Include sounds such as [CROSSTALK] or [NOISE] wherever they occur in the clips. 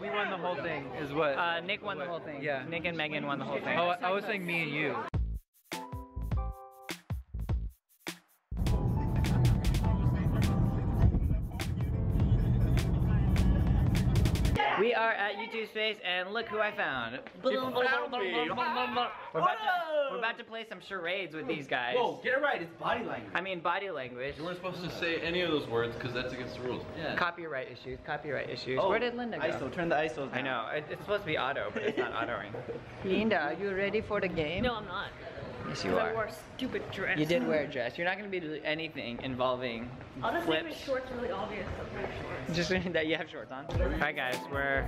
We won the whole thing, is what? Uh, Nick won the whole thing. Yeah. Nick and Megan won the whole thing. oh, I was saying me and you. We are at YouTube Space and look who I found. We're about, to, we're about to play some charades with these guys. Whoa, get it right. It's body language. I mean body language. You weren't supposed to say any of those words because that's against the rules. Yeah. Copyright issues, copyright issues. Oh, Where did Leenda go? ISO, turn the ISOs down. I know, it's supposed to be auto, but it's not autoing. [LAUGHS] Leenda, are you ready for the game? No, I'm not. Yes, you Because I are. wore a stupid dress. You did wear a [LAUGHS] dress. You're not going to be doing anything involving I'll just make my flips. shorts really obvious. I'll put shorts. Just [LAUGHS] that you have shorts on. Alright guys, we're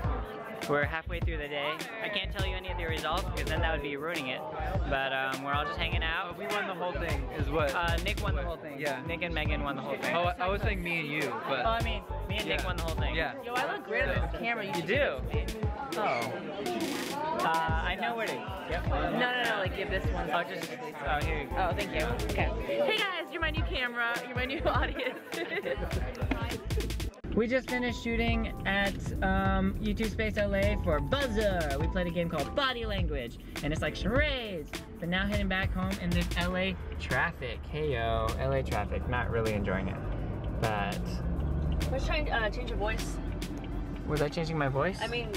we're halfway through the day. I can't tell you any of the results because then that would be ruining it. But um, we're all just hanging out. We won the whole thing, is what? Uh, Nick won the whole thing. Yeah. Nick and Megan won the whole thing. oh, I I was saying me and you, but. Oh, I mean, me and Nick Yeah. won the whole thing. yeah. Yo, I look great on this camera. You, You should do? give this to me. Oh. Uh, I know where to. Yep. No, no, no, like give this one. Oh, just. Oh, here you go. Oh, thank you. Okay. Hey guys, you're my new camera. You're my new [LAUGHS] audience. [LAUGHS] We just finished shooting at um, YouTube Space LA for Buzzr. We played a game called Body Language, and it's like charades. But now heading back home in this LA traffic. Hey yo, LA traffic. Not really enjoying it. But I was trying to uh, change your voice. was I changing my voice? I mean,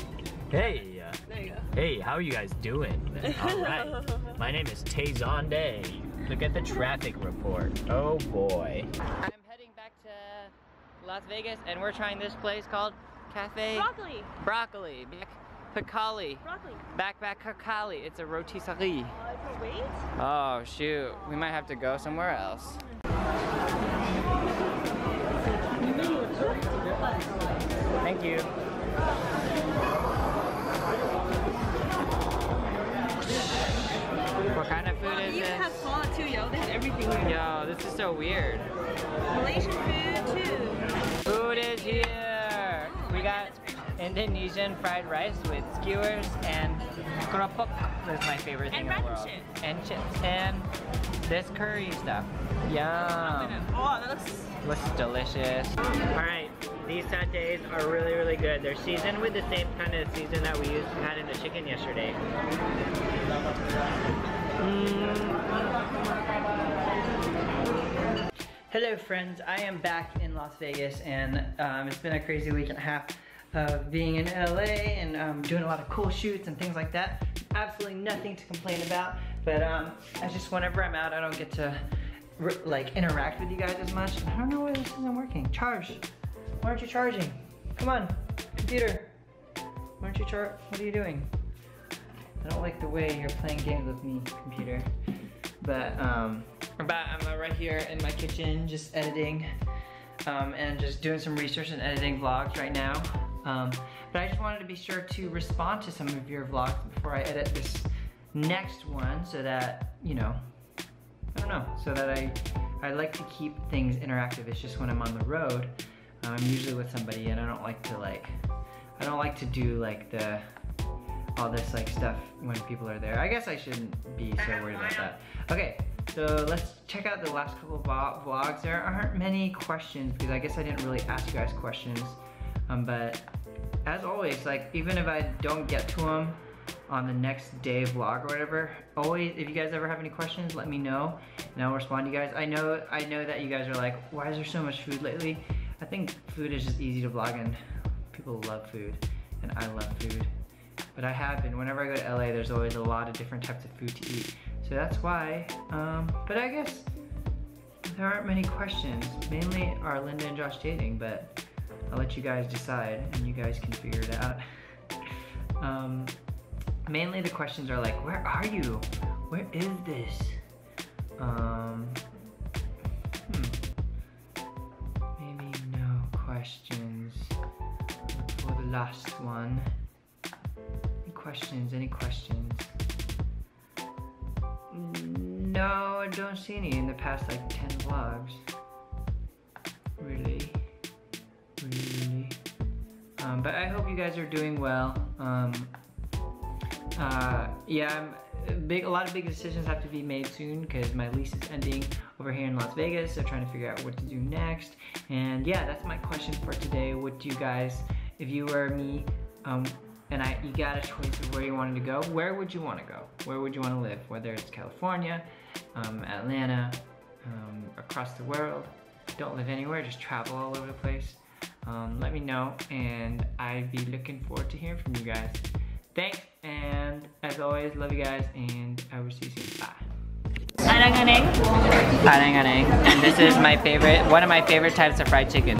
hey, there you go. hey, how are you guys doing? [LAUGHS] All right, my name is Tay Zonday. Look at the traffic report. Oh boy. I'm heading back to Las Vegas, and we're trying this place called Cafe. Broccoli. Broccoli, back Picali, Broccoli. back back Kakali. It's a rotisserie. Uh, wait? Oh shoot, we might have to go somewhere else. Thank you. Of food is You have pho too, yo. They have everything here. Yo, this is so weird. Malaysian food too. Food is here. We got Indonesian fried rice with skewers and keropok. That's my favorite thing And in the world. shit. And chips. And this curry stuff. Yum. Oh, that looks. Looks delicious. Alright, these satay are really, really good. They're seasoned with the same kind of season that we used had in the chicken yesterday. Hello friends, I am back in Las Vegas and um, it's been a crazy week and a half of being in LA and um, doing a lot of cool shoots and things like that. Absolutely nothing to complain about, but um, I just, whenever I'm out, I don't get to like interact with you guys as much. I don't know why this isn't working. Charge. Why aren't you charging? Come on, computer. Why aren't you char- what are you doing? I don't like the way you're playing games with me, computer. But um, I'm uh, right here in my kitchen, just editing, um, and just doing some research and editing vlogs right now. Um, but I just wanted to be sure to respond to some of your vlogs before I edit this next one, so that you know, I don't know, so that I I like to keep things interactive. It's just when I'm on the road, um, I'm usually with somebody, and I don't like to like I don't like to do like the all this like stuff when people are there. I guess I shouldn't be so worried about that. Okay, so let's check out the last couple of vlogs. There aren't many questions because I guess I didn't really ask you guys questions. Um, but as always, like even if I don't get to them on the next day vlog or whatever, always if you guys ever have any questions, let me know and I'll respond to you guys. I know I know that you guys are like, why is there so much food lately? I think food is just easy to vlog and people love food and I love food. But I have been, whenever I go to LA, there's always a lot of different types of food to eat. So that's why, um, but I guess there aren't many questions. Mainly are Leenda and Josh dating, but I'll let you guys decide and you guys can figure it out. [LAUGHS] um, mainly the questions are like, where are you? Where is this? Um, hmm. Maybe no questions for the last one. Any questions? Any questions? No, I don't see any in the past like 10 vlogs. Really? Really? Um, but I hope you guys are doing well. Um, uh, yeah, big, a lot of big decisions have to be made soon because my lease is ending over here in Las Vegas. So trying to figure out what to do next. And yeah, that's my question for today. What do you guys, if you were me, Um, and I, you got a choice of where you wanted to go. Where would you want to go? Where would you want to live? Whether it's California, um, Atlanta, um, across the world. Don't live anywhere, just travel all over the place. Um, let me know, and I'd be looking forward to hearing from you guys. Thanks, and as always, love you guys, and I will see you soon. Bye. Aranganeng. Parang and this is my favorite, one of my favorite types of fried chicken.